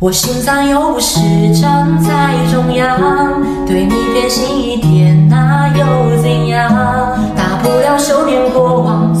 我心脏又不是长在中央，对你偏心一点，那又怎样？大不了收敛过往。